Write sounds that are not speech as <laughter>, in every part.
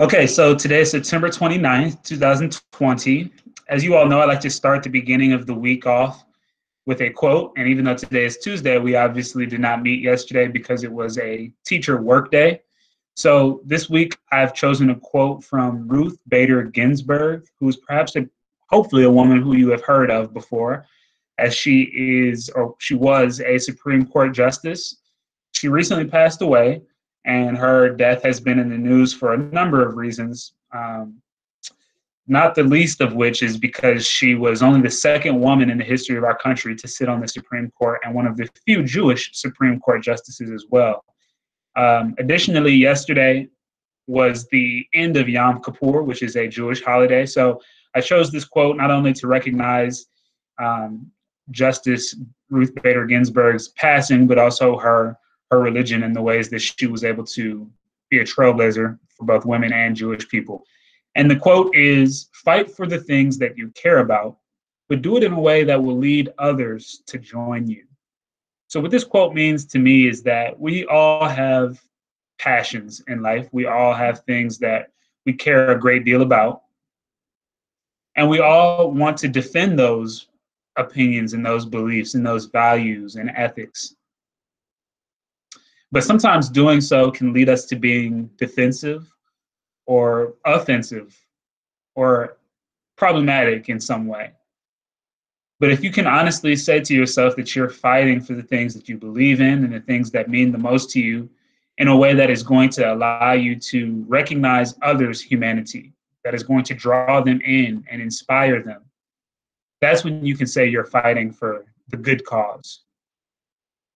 Okay, so today is September 29th, 2020. As you all know, I like to start the beginning of the week off with a quote. And even though today is Tuesday, we obviously did not meet yesterday because it was a teacher work day. So this week, I've chosen a quote from Ruth Bader Ginsburg, who is perhaps a, hopefully a woman who you have heard of before, as she is or she was a Supreme Court justice. She recently passed away, and her death has been in the news for a number of reasons. Um, not the least of which is because she was only the second woman in the history of our country to sit on the Supreme Court and one of the few Jewish Supreme Court justices as well. Um, additionally, yesterday was the end of Yom Kippur, which is a Jewish holiday. So I chose this quote not only to recognize um, Justice Ruth Bader Ginsburg's passing, but also her her religion and the ways that she was able to be a trailblazer for both women and Jewish people. And the quote is fight for the things that you care about, but do it in a way that will lead others to join you. So, what this quote means to me is that we all have passions in life, we all have things that we care a great deal about. And we all want to defend those opinions and those beliefs and those values and ethics but sometimes doing so can lead us to being defensive or offensive or problematic in some way. But if you can honestly say to yourself that you're fighting for the things that you believe in and the things that mean the most to you in a way that is going to allow you to recognize others' humanity, that is going to draw them in and inspire them, that's when you can say you're fighting for the good cause.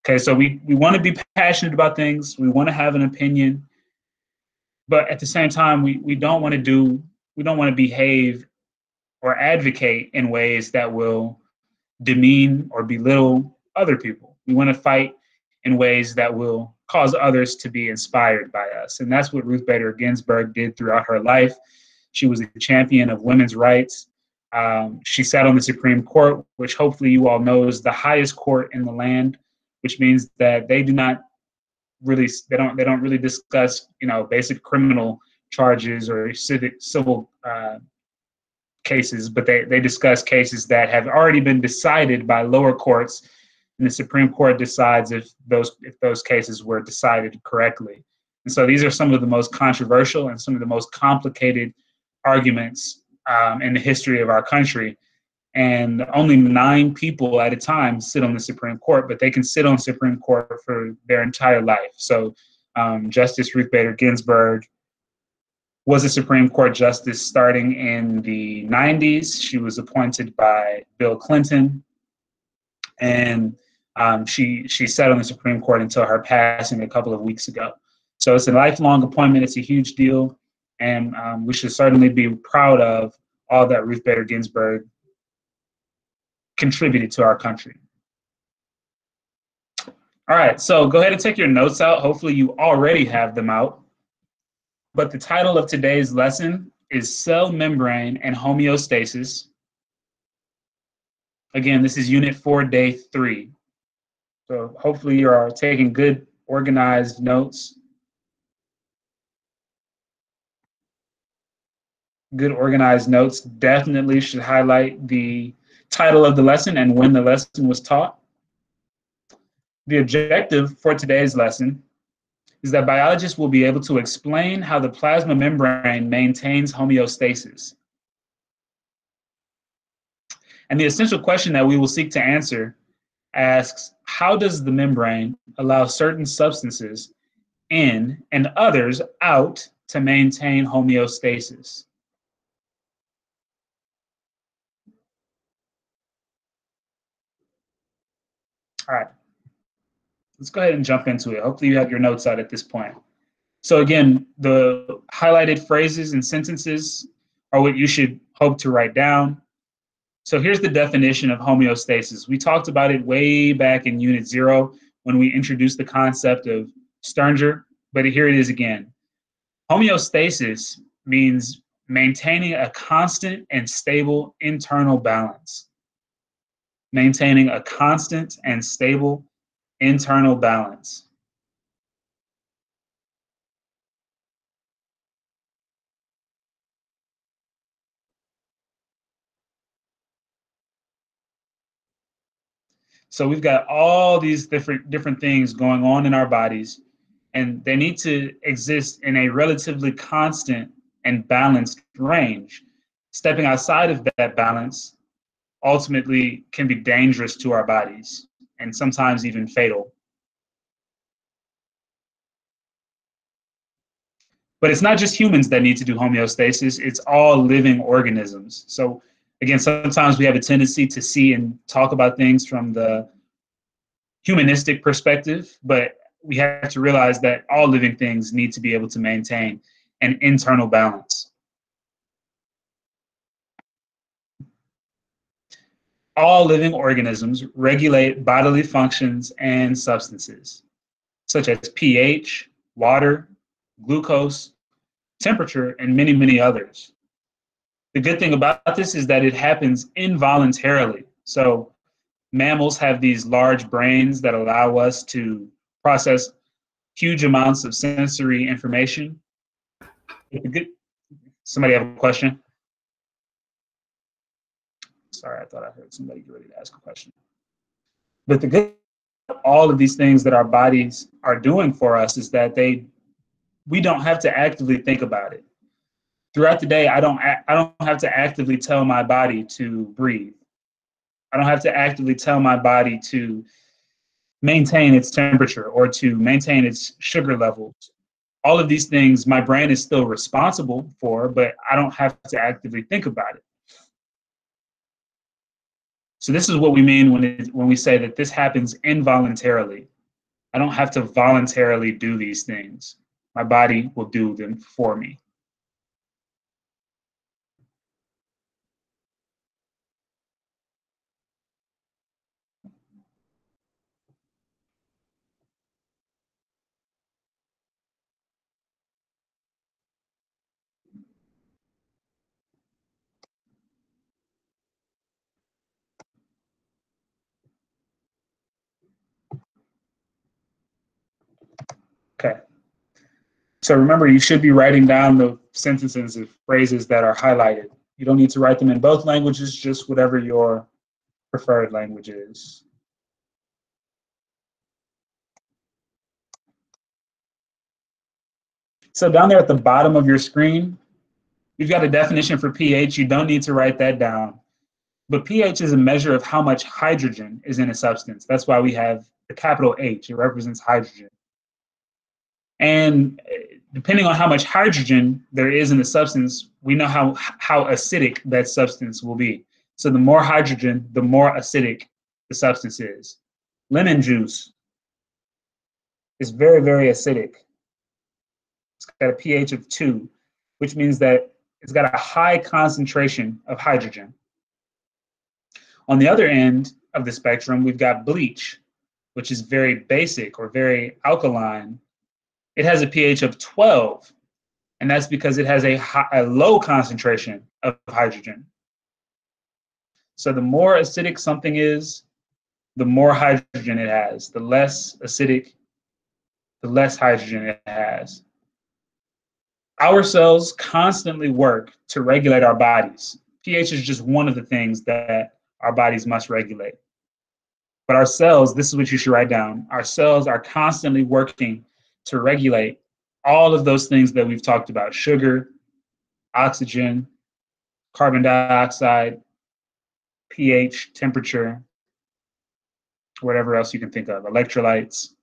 Okay, so we, we want to be passionate about things, we want to have an opinion, but at the same time, we, we don't want to do, we don't want to behave or advocate in ways that will demean or belittle other people. We want to fight in ways that will cause others to be inspired by us. And that's what Ruth Bader Ginsburg did throughout her life. She was a champion of women's rights. Um, she sat on the Supreme Court, which hopefully you all know is the highest court in the land which means that they do not really they don't they don't really discuss you know basic criminal charges or civic civil uh, cases, but they they discuss cases that have already been decided by lower courts, and the Supreme Court decides if those if those cases were decided correctly. And so these are some of the most controversial and some of the most complicated arguments um, in the history of our country and only nine people at a time sit on the Supreme Court, but they can sit on Supreme Court for their entire life. So um, Justice Ruth Bader Ginsburg was a Supreme Court justice starting in the 90s. She was appointed by Bill Clinton, and um, she she sat on the Supreme Court until her passing a couple of weeks ago. So it's a lifelong appointment. It's a huge deal, and um, we should certainly be proud of all that Ruth Bader Ginsburg contributed to our country. All right, so go ahead and take your notes out. Hopefully, you already have them out. But the title of today's lesson is Cell Membrane and Homeostasis. Again, this is Unit 4, Day 3. So hopefully, you are taking good, organized notes. Good, organized notes definitely should highlight the title of the lesson and when the lesson was taught. The objective for today's lesson is that biologists will be able to explain how the plasma membrane maintains homeostasis. And the essential question that we will seek to answer asks, how does the membrane allow certain substances in and others out to maintain homeostasis? All right. Let's go ahead and jump into it. Hopefully you have your notes out at this point. So again, the highlighted phrases and sentences are what you should hope to write down. So here's the definition of homeostasis. We talked about it way back in unit zero when we introduced the concept of Stirninger, but here it is again. Homeostasis means maintaining a constant and stable internal balance maintaining a constant and stable internal balance. So we've got all these different different things going on in our bodies, and they need to exist in a relatively constant and balanced range. Stepping outside of that balance ultimately can be dangerous to our bodies and sometimes even fatal. But it's not just humans that need to do homeostasis, it's all living organisms. So again, sometimes we have a tendency to see and talk about things from the humanistic perspective, but we have to realize that all living things need to be able to maintain an internal balance. All living organisms regulate bodily functions and substances, such as pH, water, glucose, temperature, and many, many others. The good thing about this is that it happens involuntarily. So mammals have these large brains that allow us to process huge amounts of sensory information. Somebody have a question? Sorry, I thought I heard somebody get ready to ask a question. But the good all of these things that our bodies are doing for us is that they we don't have to actively think about it throughout the day, I don't I don't have to actively tell my body to breathe. I don't have to actively tell my body to maintain its temperature or to maintain its sugar levels. All of these things my brain is still responsible for, but I don't have to actively think about it. So this is what we mean when it, when we say that this happens involuntarily. I don't have to voluntarily do these things. My body will do them for me. Okay. So remember, you should be writing down the sentences and phrases that are highlighted. You don't need to write them in both languages, just whatever your preferred language is. So down there at the bottom of your screen, you've got a definition for pH. You don't need to write that down. But pH is a measure of how much hydrogen is in a substance. That's why we have the capital H. It represents hydrogen. And eh, depending on how much hydrogen there is in the substance, we know how, how acidic that substance will be. So the more hydrogen, the more acidic the substance is. Lemon juice is very, very acidic. It's got a pH of two, which means that it's got a high concentration of hydrogen. On the other end of the spectrum, we've got bleach, which is very basic or very alkaline it has a pH of 12, and that's because it has a, high, a low concentration of hydrogen. So the more acidic something is, the more hydrogen it has. The less acidic, the less hydrogen it has. Our cells constantly work to regulate our bodies. pH is just one of the things that our bodies must regulate. But our cells, this is what you should write down. Our cells are constantly working to regulate all of those things that we've talked about sugar, oxygen, carbon dioxide, pH, temperature, whatever else you can think of, electrolytes.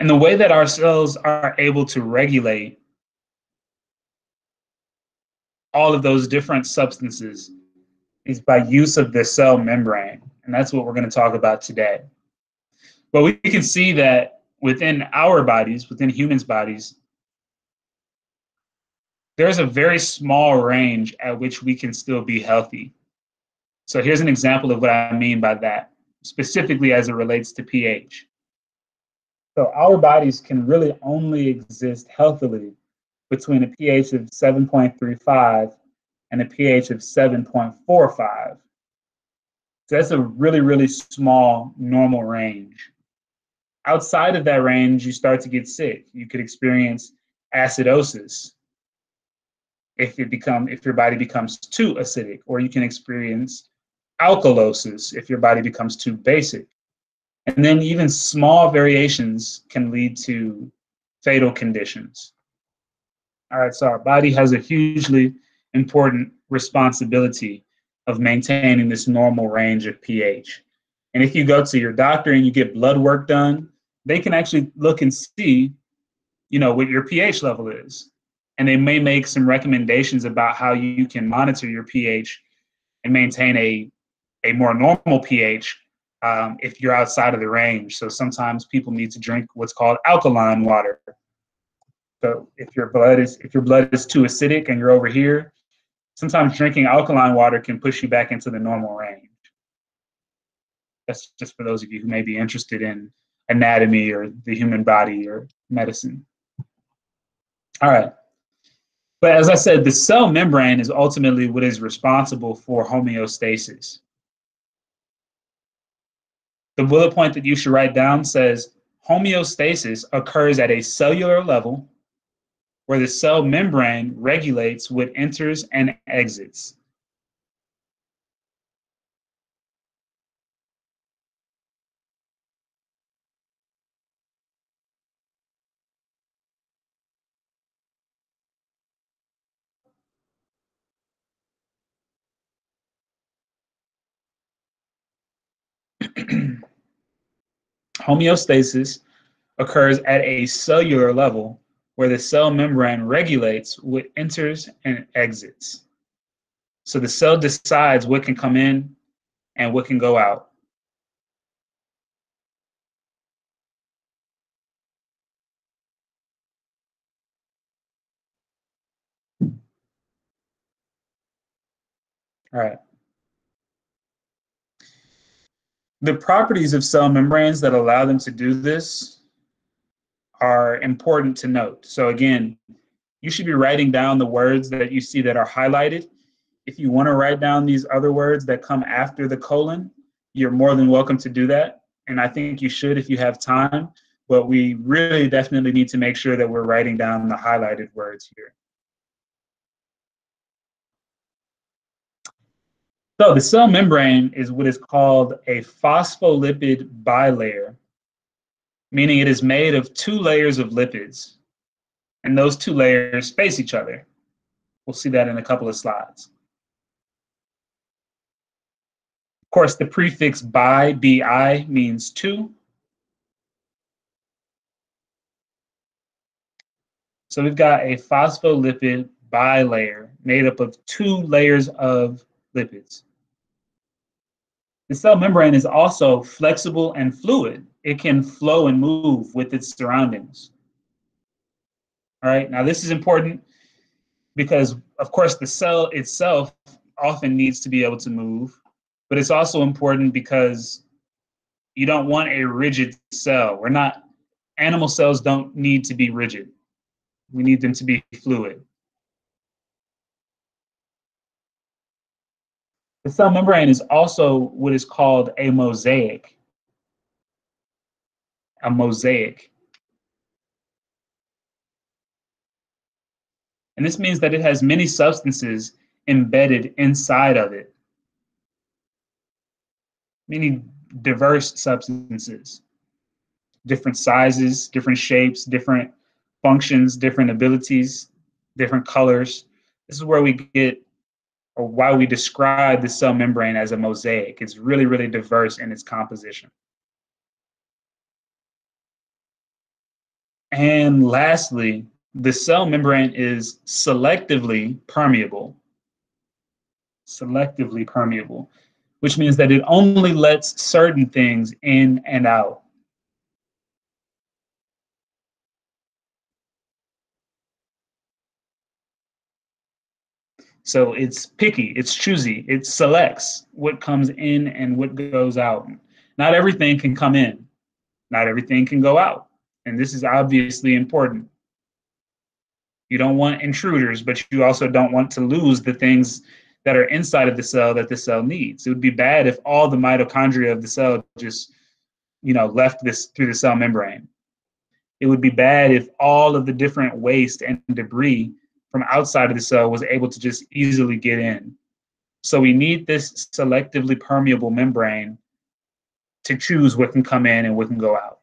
And the way that our cells are able to regulate all of those different substances is by use of the cell membrane. And that's what we're going to talk about today. But we can see that within our bodies, within humans' bodies, there's a very small range at which we can still be healthy. So here's an example of what I mean by that, specifically as it relates to pH. So our bodies can really only exist healthily between a pH of 7.35 and a pH of 7.45. So that's a really, really small normal range. Outside of that range, you start to get sick. You could experience acidosis if it become if your body becomes too acidic, or you can experience alkalosis if your body becomes too basic. And then even small variations can lead to fatal conditions. All right, so our body has a hugely important responsibility of maintaining this normal range of pH. And if you go to your doctor and you get blood work done, they can actually look and see, you know, what your pH level is. And they may make some recommendations about how you can monitor your pH and maintain a, a more normal pH um, if you're outside of the range. So sometimes people need to drink what's called alkaline water. So if your blood is if your blood is too acidic and you're over here, sometimes drinking alkaline water can push you back into the normal range. That's just for those of you who may be interested in anatomy or the human body or medicine. All right. But as I said, the cell membrane is ultimately what is responsible for homeostasis. The bullet point that you should write down says homeostasis occurs at a cellular level where the cell membrane regulates what enters and exits. Homeostasis occurs at a cellular level where the cell membrane regulates what enters and exits. So the cell decides what can come in and what can go out. All right. The properties of cell membranes that allow them to do this are important to note. So again, you should be writing down the words that you see that are highlighted. If you want to write down these other words that come after the colon, you're more than welcome to do that. And I think you should if you have time, but we really definitely need to make sure that we're writing down the highlighted words here. So the cell membrane is what is called a phospholipid bilayer meaning it is made of two layers of lipids, and those two layers space each other. We'll see that in a couple of slides. Of course, the prefix bi, bi, means two. So we've got a phospholipid bilayer made up of two layers of lipids. The cell membrane is also flexible and fluid, it can flow and move with its surroundings. All right, now this is important because, of course, the cell itself often needs to be able to move, but it's also important because you don't want a rigid cell. We're not, animal cells don't need to be rigid. We need them to be fluid. The cell membrane is also what is called a mosaic a mosaic. And this means that it has many substances embedded inside of it, many diverse substances, different sizes, different shapes, different functions, different abilities, different colors. This is where we get why we describe the cell membrane as a mosaic. It's really, really diverse in its composition. And lastly, the cell membrane is selectively permeable. Selectively permeable, which means that it only lets certain things in and out. So it's picky, it's choosy, it selects what comes in and what goes out. Not everything can come in, not everything can go out. And this is obviously important. You don't want intruders, but you also don't want to lose the things that are inside of the cell that the cell needs. It would be bad if all the mitochondria of the cell just, you know, left this through the cell membrane. It would be bad if all of the different waste and debris from outside of the cell was able to just easily get in. So we need this selectively permeable membrane to choose what can come in and what can go out.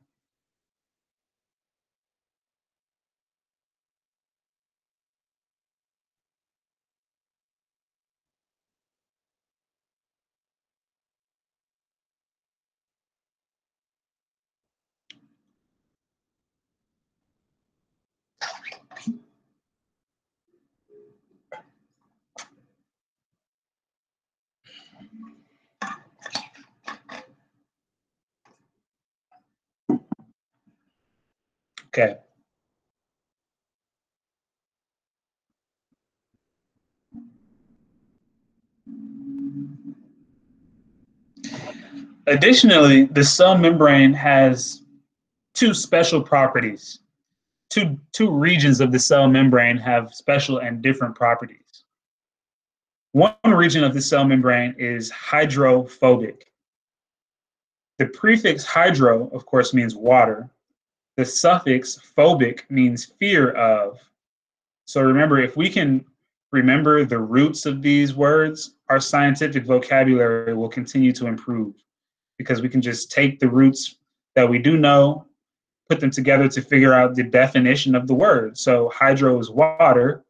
Okay. Additionally, the cell membrane has two special properties. Two, two regions of the cell membrane have special and different properties. One region of the cell membrane is hydrophobic. The prefix hydro, of course, means water, the suffix phobic means fear of. So remember, if we can remember the roots of these words, our scientific vocabulary will continue to improve because we can just take the roots that we do know, put them together to figure out the definition of the word. So hydro is water,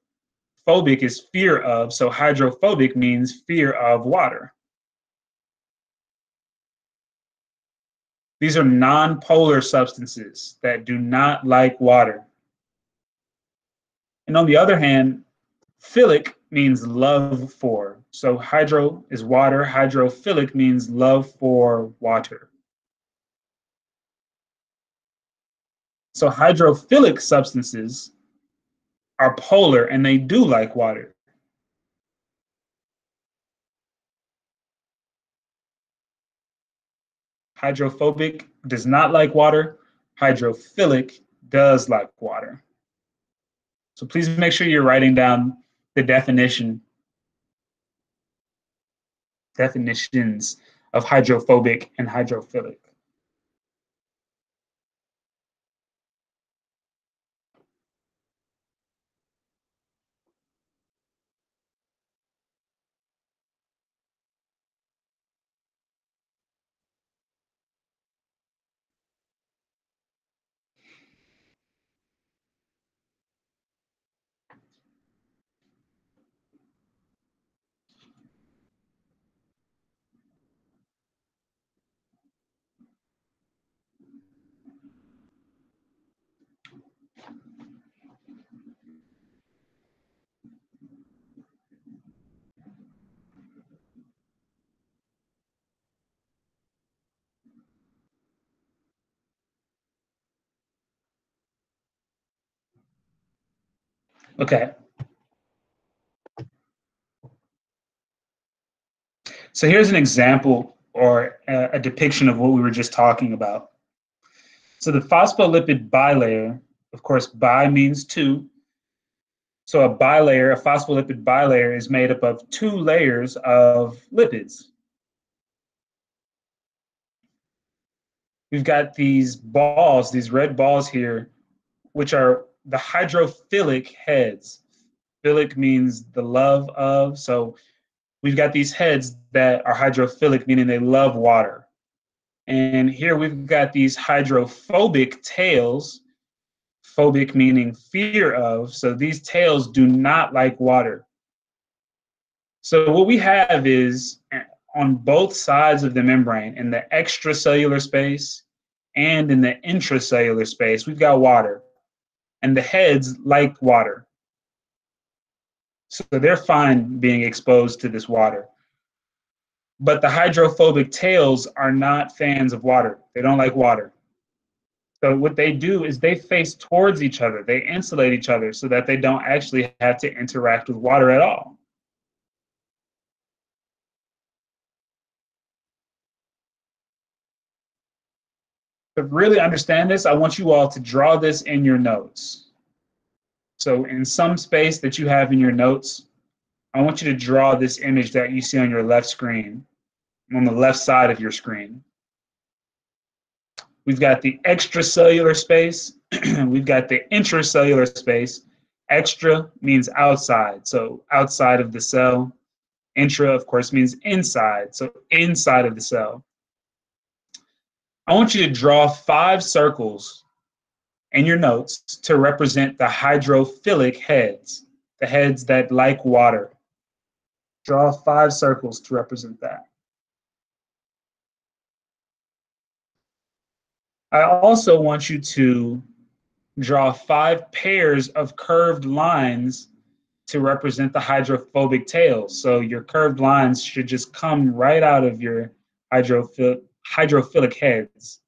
phobic is fear of, so hydrophobic means fear of water. These are non-polar substances that do not like water. And on the other hand, philic means love for. So hydro is water, hydrophilic means love for water. So hydrophilic substances are polar and they do like water. Hydrophobic does not like water. Hydrophilic does like water. So please make sure you're writing down the definition, definitions of hydrophobic and hydrophilic. Okay. So here's an example or a, depiction of what we were just talking about. So the phospholipid bilayer, of course, bi means two. So a bilayer, a phospholipid bilayer is made up of two layers of lipids. We've got these balls, these red balls here, which are the hydrophilic heads. Philic means the love of. So we've got these heads that are hydrophilic, meaning they love water. And here we've got these hydrophobic tails, phobic meaning fear of. So these tails do not like water. So what we have is eh, on both sides of the membrane, in the extracellular space and in the intracellular space, we've got water and the heads like water. So they're fine being exposed to this water. But the hydrophobic tails are not fans of water. They don't like water. So what they do is they face towards each other. They insulate each other so that they don't actually have to interact with water at all. To really understand this, I want you all to draw this in your notes. So in some space that you have in your notes, I want you to draw this image that you see on your left screen, on the left side of your screen. We've got the extracellular space, <clears throat> we've got the intracellular space. Extra means outside, so outside of the cell. Intra, of course, means inside, so inside of the cell. I want you to draw five circles in your notes to represent the hydrophilic heads, the heads that like water. Draw five circles to represent that. I also want you to draw five pairs of curved lines to represent the hydrophobic tails. So your curved lines should just come right out of your hydrophil hydrophilic heads.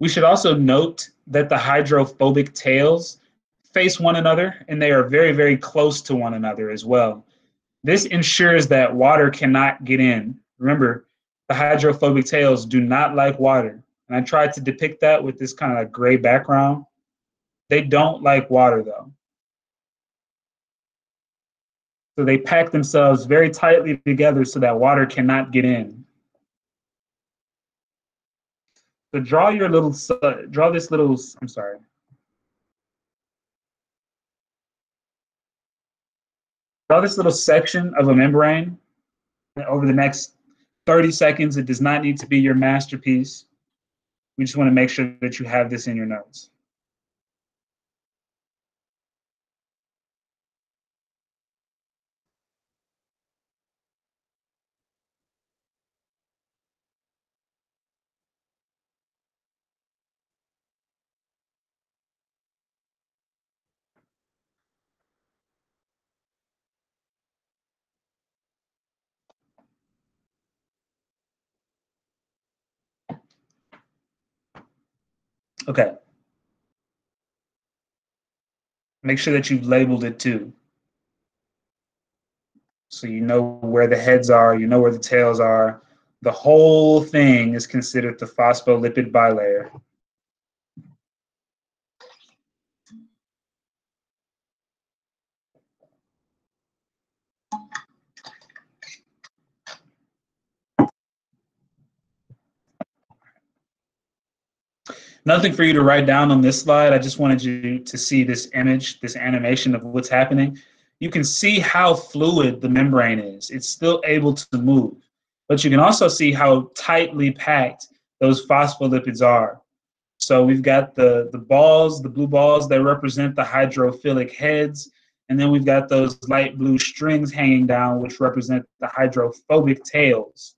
We should also note that the hydrophobic tails face one another and they are very, very close to one another as well. This ensures that water cannot get in. Remember, the hydrophobic tails do not like water. And I tried to depict that with this kind of gray background. They don't like water though. So they pack themselves very tightly together so that water cannot get in. So draw your little, draw this little, I'm sorry. Draw this little section of a membrane over the next 30 seconds. It does not need to be your masterpiece. We just want to make sure that you have this in your notes. Okay. Make sure that you've labeled it too. So you know where the heads are, you know where the tails are. The whole thing is considered the phospholipid bilayer. Nothing for you to write down on this slide. I just wanted you to see this image, this animation of what's happening. You can see how fluid the membrane is. It's still able to move, but you can also see how tightly packed those phospholipids are. So we've got the, the balls, the blue balls that represent the hydrophilic heads, and then we've got those light blue strings hanging down, which represent the hydrophobic tails.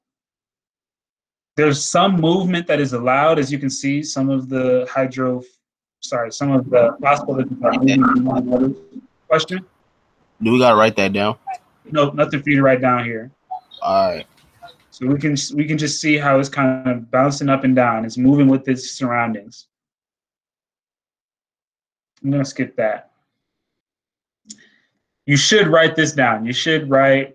There's some movement that is allowed, as you can see, some of the hydro, sorry, some of the moving. Question? Do we gotta write that down? No, nothing for you to write down here. All right. So we can we can just see how it's kind of bouncing up and down. It's moving with its surroundings. I'm gonna skip that. You should write this down. You should write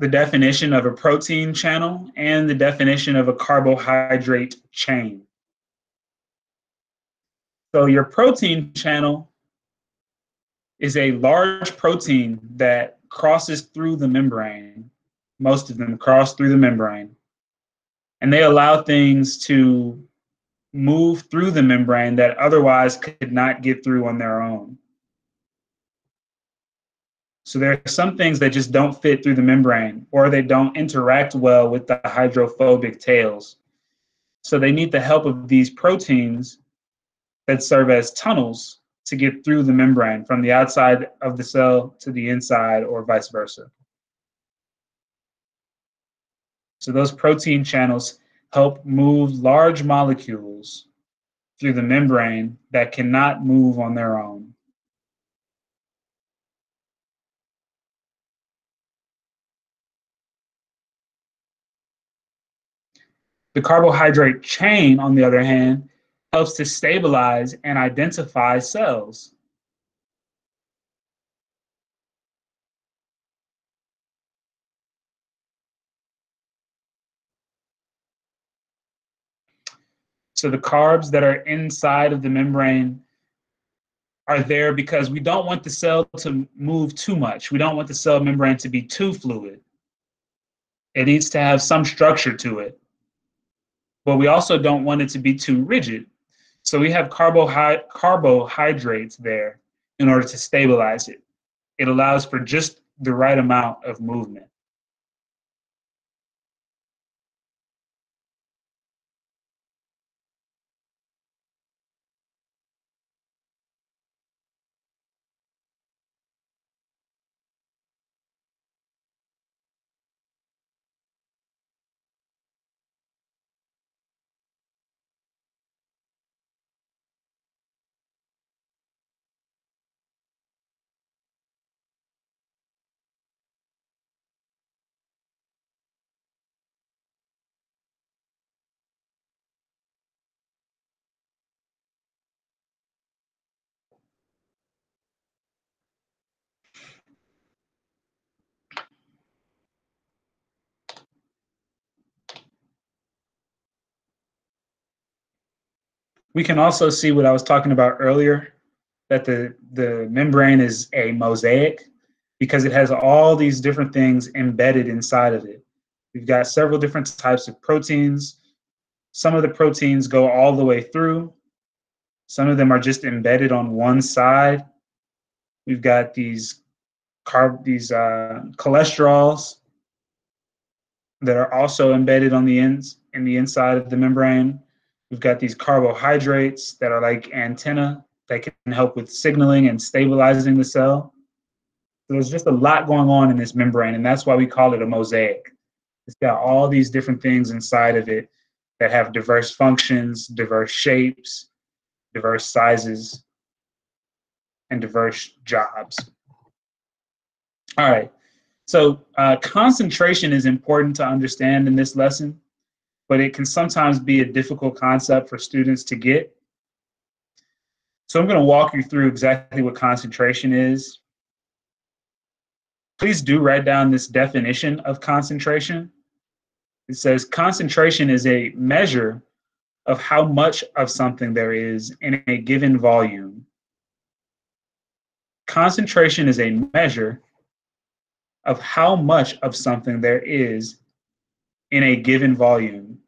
the definition of a protein channel and the definition of a carbohydrate chain. So your protein channel is a large protein that crosses through the membrane. Most of them cross through the membrane. And they allow things to move through the membrane that otherwise could not get through on their own. So there are some things that just don't fit through the membrane or they don't interact well with the hydrophobic tails. So they need the help of these proteins that serve as tunnels to get through the membrane from the outside of the cell to the inside or vice versa. So those protein channels help move large molecules through the membrane that cannot move on their own. The carbohydrate chain, on the other hand, helps to stabilize and identify cells. So the carbs that are inside of the membrane are there because we don't want the cell to move too much. We don't want the cell membrane to be too fluid. It needs to have some structure to it. But we also don't want it to be too rigid. So we have carbohy- carbohydrates there in order to stabilize it. It allows for just the right amount of movement. We can also see what I was talking about earlier, that the, the membrane is a mosaic because it has all these different things embedded inside of it. We've got several different types of proteins. Some of the proteins go all the way through. Some of them are just embedded on one side. We've got these carb, these uh, cholesterols that are also embedded on the ends in the inside of the membrane. We've got these carbohydrates that are like antenna that can help with signaling and stabilizing the cell. So there's just a lot going on in this membrane, and that's why we call it a mosaic. It's got all these different things inside of it that have diverse functions, diverse shapes, diverse sizes, and diverse jobs. All right, so uh, concentration is important to understand in this lesson but it can sometimes be a difficult concept for students to get. So I'm going to walk you through exactly what concentration is. Please do write down this definition of concentration. It says concentration is a measure of how much of something there is in a given volume. Concentration is a measure of how much of something there is in a given volume.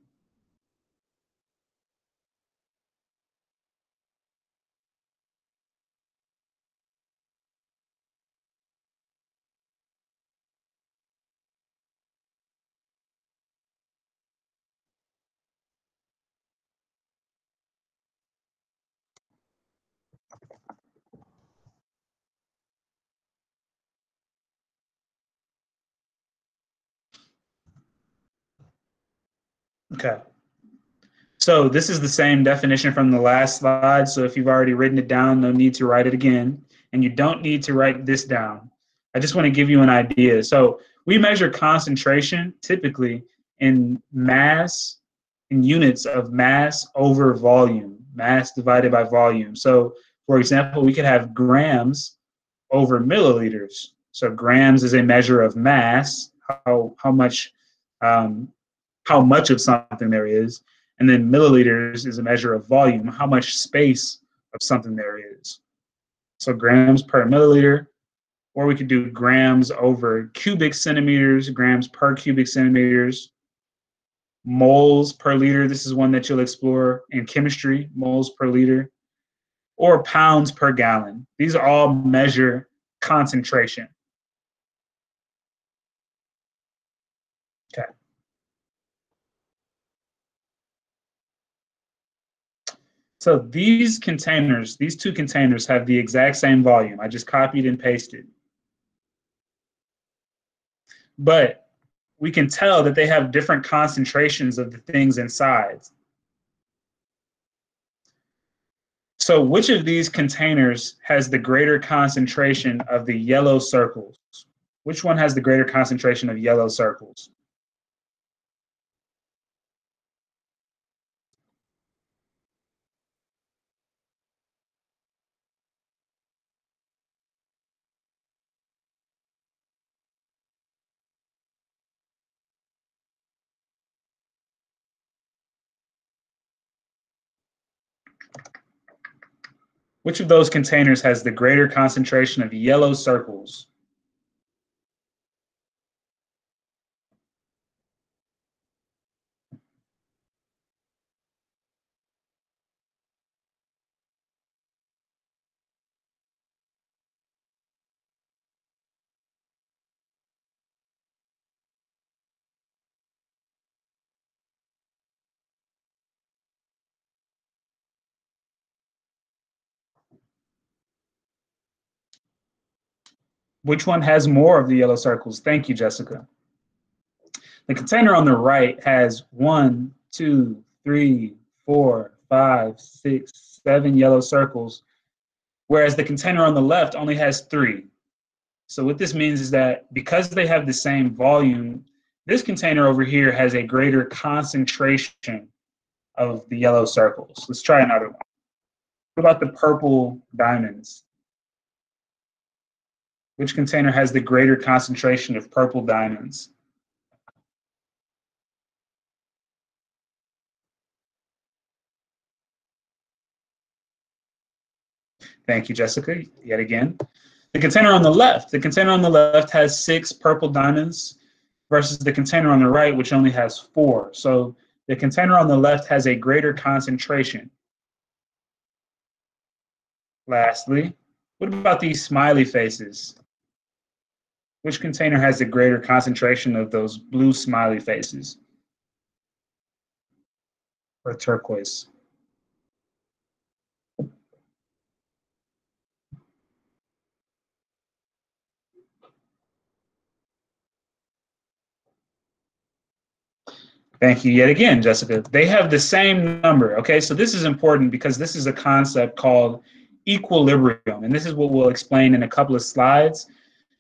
Okay. So this is the same definition from the last slide. So if you've already written it down, no need to write it again. And you don't need to write this down. I just want to give you an idea. So we measure concentration typically in mass, in units of mass over volume, mass divided by volume. So for example, we could have grams over milliliters. So grams is a measure of mass, how, how much um, how much of something there is. And then milliliters is a measure of volume, how much space of something there is. So grams per milliliter, or we could do grams over cubic centimeters, grams per cubic centimeters, moles per liter. This is one that you'll explore in chemistry, moles per liter, or pounds per gallon. These all measure concentration. So these containers, these two containers have the exact same volume. I just copied and pasted. But we can tell that they have different concentrations of the things inside. So which of these containers has the greater concentration of the yellow circles? Which one has the greater concentration of yellow circles? Which of those containers has the greater concentration of yellow circles? Which one has more of the yellow circles? Thank you, Jessica. The container on the right has one, two, three, four, five, six, seven yellow circles, whereas the container on the left only has three. So what this means is that because they have the same volume, this container over here has a greater concentration of the yellow circles. Let's try another one. What about the purple diamonds? Which container has the greater concentration of purple diamonds? Thank you, Jessica, yet again. The container on the left, the container on the left has six purple diamonds versus the container on the right, which only has four. So the container on the left has a greater concentration. Lastly, what about these smiley faces? Which container has a greater concentration of those blue smiley faces? Or turquoise? Thank you yet again, Jessica. They have the same number, okay? So this is important because this is a concept called equilibrium, and this is what we'll explain in a couple of slides.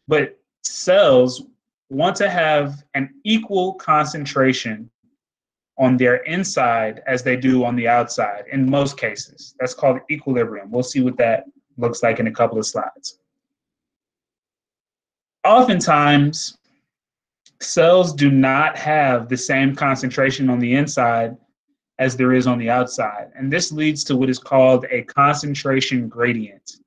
But cells want to have an equal concentration on their inside as they do on the outside in most cases. That's called equilibrium. We'll see what that looks like in a couple of slides. Oftentimes, cells do not have the same concentration on the inside as there is on the outside. And this leads to what is called a concentration gradient.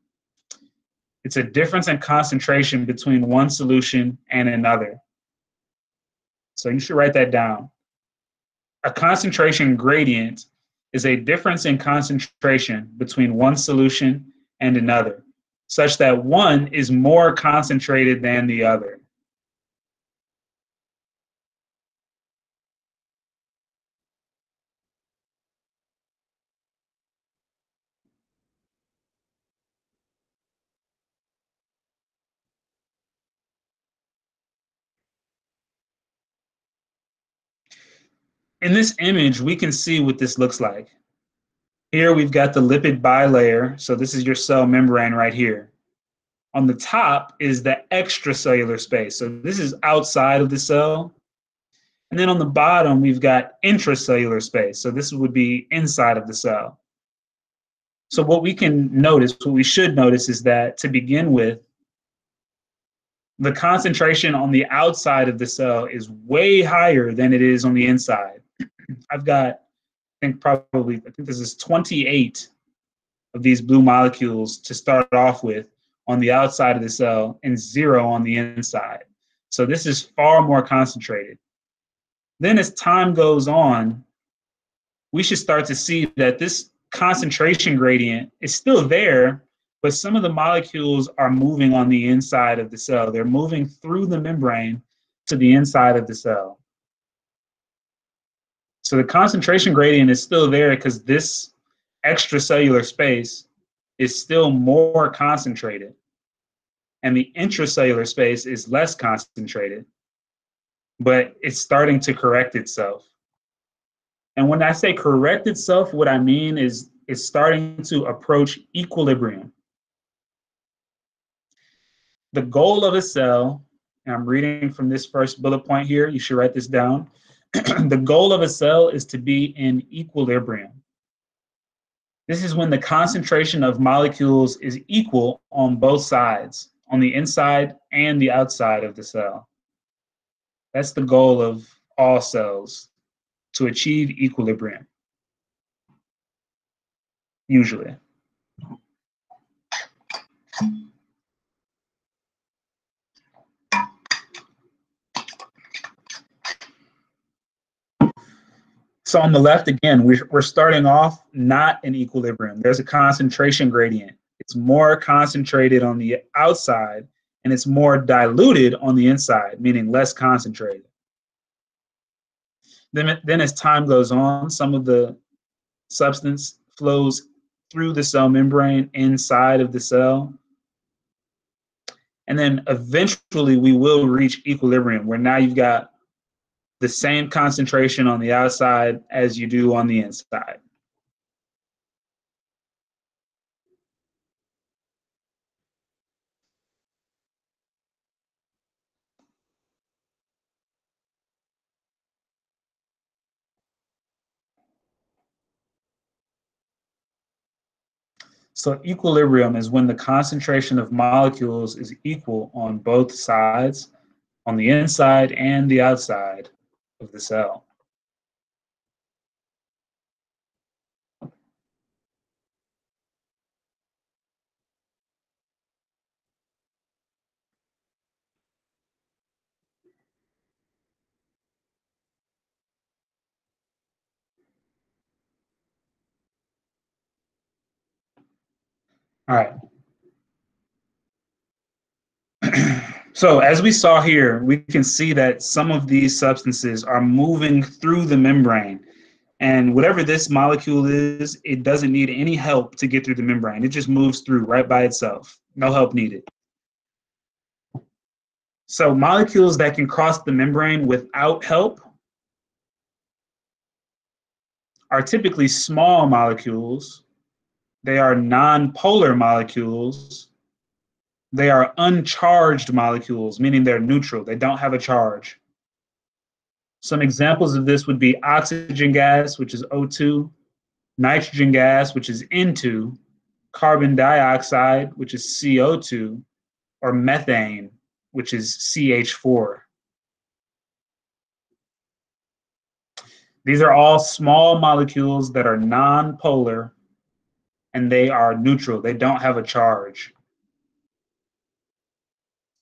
It's a difference in concentration between one solution and another. So you should write that down. A concentration gradient is a difference in concentration between one solution and another, such that one is more concentrated than the other. In this image, we can see what this looks like. Here we've got the lipid bilayer. So this is your cell membrane right here. On the top is the extracellular space. So this is outside of the cell. And then on the bottom, we've got intracellular space. So this would be inside of the cell. So what we can notice, what we should notice is that to begin with, the concentration on the outside of the cell is way higher than it is on the inside. I've got, I think probably, I think this is 28 of these blue molecules to start off with on the outside of the cell and zero on the inside. So this is far more concentrated. Then as time goes on, we should start to see that this concentration gradient is still there, but some of the molecules are moving on the inside of the cell. They're moving through the membrane to the inside of the cell. So the concentration gradient is still there because this extracellular space is still more concentrated. And the intracellular space is less concentrated, but it's starting to correct itself. And when I say correct itself, what I mean is it's starting to approach equilibrium. The goal of a cell, and I'm reading from this first bullet point here, you should write this down <clears throat> the goal of a cell is to be in equilibrium. This is when the concentration of molecules is equal on both sides, on the inside and the outside of the cell. That's the goal of all cells, to achieve equilibrium, usually. So on the left, again, we're, starting off not in equilibrium. There's a concentration gradient. It's more concentrated on the outside and it's more diluted on the inside, meaning less concentrated. Then, then as time goes on, some of the substance flows through the cell membrane inside of the cell. And then eventually we will reach equilibrium where now you've got the same concentration on the outside as you do on the inside. So equilibrium is when the concentration of molecules is equal on both sides, on the inside and the outside of the cell. All right. <clears throat> so as we saw here, we can see that some of these substances are moving through the membrane. And whatever this molecule is, it doesn't need any help to get through the membrane. It just moves through right by itself. No help needed. So molecules that can cross the membrane without help are typically small molecules they are non-polar molecules. They are uncharged molecules, meaning they're neutral. They don't have a charge. Some examples of this would be oxygen gas, which is O2, nitrogen gas, which is N2, carbon dioxide, which is CO2, or methane, which is CH4. These are all small molecules that are non-polar and they are neutral. They don't have a charge.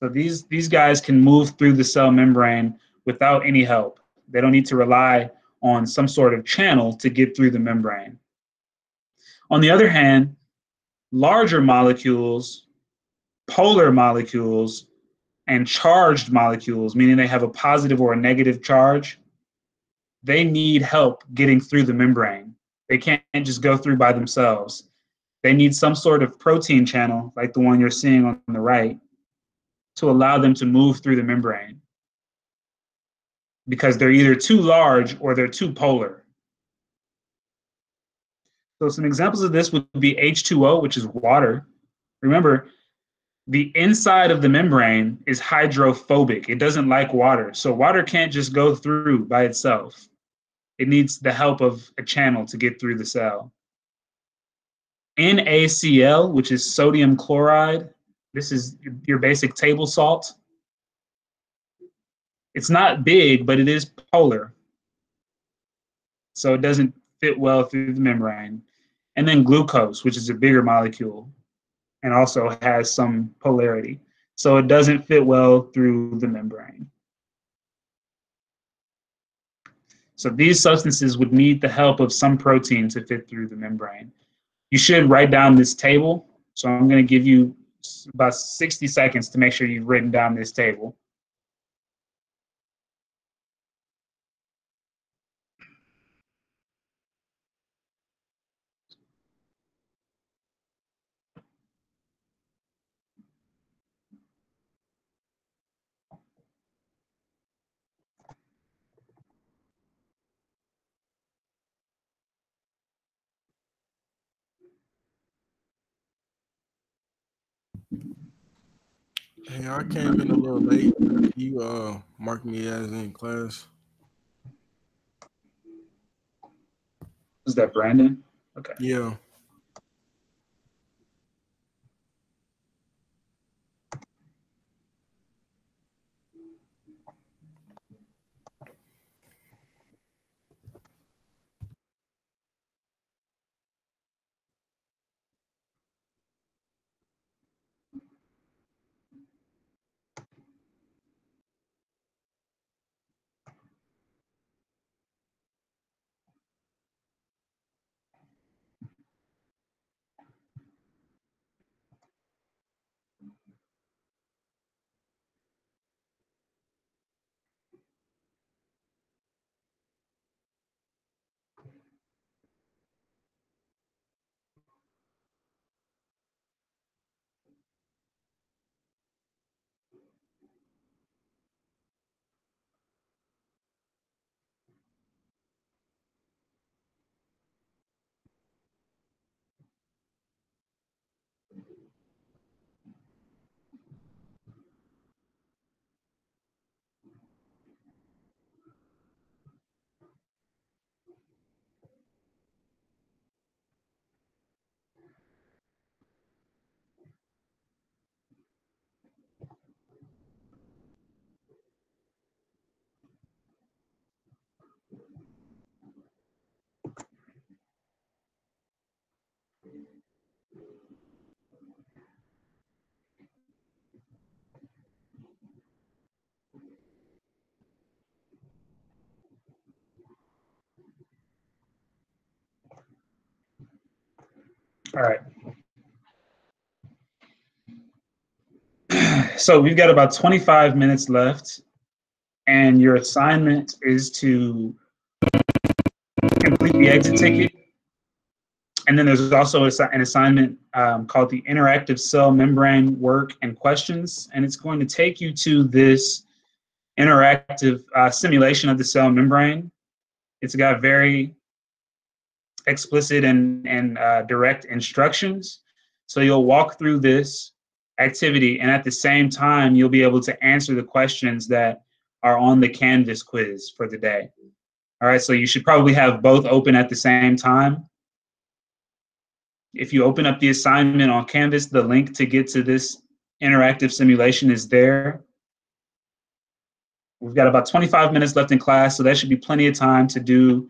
So these, these guys can move through the cell membrane without any help. They don't need to rely on some sort of channel to get through the membrane. On the other hand, larger molecules, polar molecules, and charged molecules, meaning they have a positive or a negative charge, they need help getting through the membrane. They can't just go through by themselves. They need some sort of protein channel, like the one you're seeing on the right, to allow them to move through the membrane. Because they're either too large or they're too polar. So some examples of this would be H2O, which is water. Remember, the inside of the membrane is hydrophobic. It doesn't like water. So water can't just go through by itself. It needs the help of a channel to get through the cell. NaCl, which is sodium chloride. This is your basic table salt. It's not big, but it is polar. So it doesn't fit well through the membrane. And then glucose, which is a bigger molecule and also has some polarity. So it doesn't fit well through the membrane. So these substances would need the help of some protein to fit through the membrane you should write down this table. So I'm going to give you about 60 seconds to make sure you've written down this table. Hey, I came in a little late. You uh marked me as in class. Is that Brandon? Okay. Yeah. All right. So we've got about 25 minutes left, and your assignment is to complete the exit ticket. And then there's also an assignment um, called the Interactive Cell Membrane Work and Questions, and it's going to take you to this interactive uh, simulation of the cell membrane. It's got very explicit and, and uh, direct instructions. So you'll walk through this activity, and at the same time, you'll be able to answer the questions that are on the Canvas quiz for the day. All right, so you should probably have both open at the same time. If you open up the assignment on Canvas, the link to get to this interactive simulation is there. We've got about 25 minutes left in class, so that should be plenty of time to do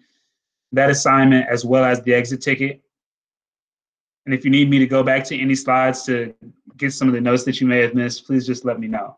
that assignment as well as the exit ticket. And if you need me to go back to any slides to get some of the notes that you may have missed, please just let me know.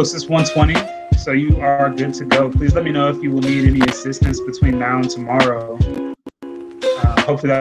It's 120, so you are good to go. Please let me know if you will need any assistance between now and tomorrow. Uh, hopefully that